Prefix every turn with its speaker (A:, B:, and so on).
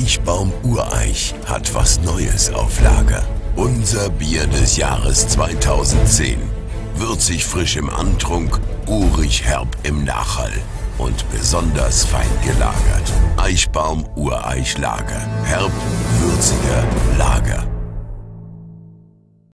A: Eichbaum Ureich hat was Neues auf Lager. Unser Bier des Jahres 2010. Würzig frisch im Antrunk, urig herb im Nachhall und besonders fein gelagert. Eichbaum Ureich Lager. Herb, würziger